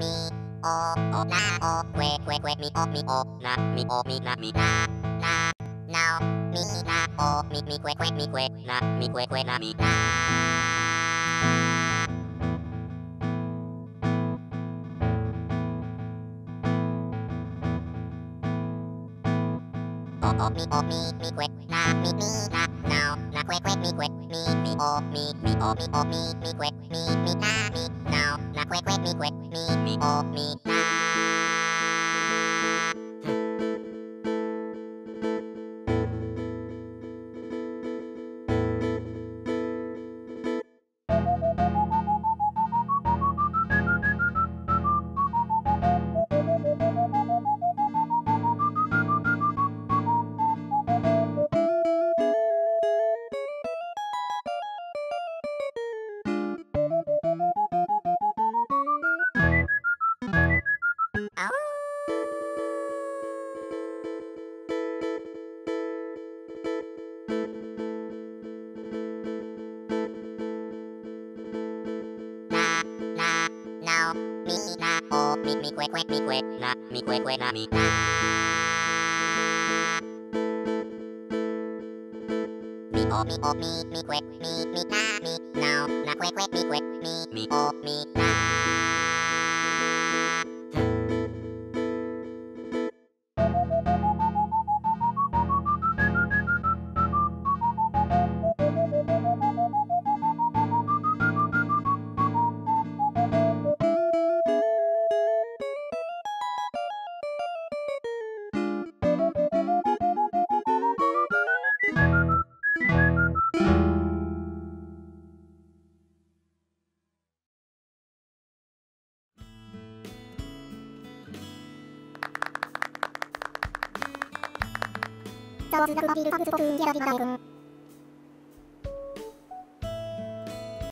มีโอโอนาโอเวเวเวมีโอมีโอนามีโอมีนามีนานาเนามีนาโอมีมีเวเวมีเวนามีเวเวนามีนาโอโอมีโอมีมีเวนามีมีนานานาเวเวมีเวมีมีโอมีมีโอมีโอมีมีเวมีมีนามีนานาเวเวมีเว me, me, me me. นามีนาโอมีมีเควเควมีเควนะมีเควเควนะมีนามี たわずがまびるたずとくんやらびだいぐん。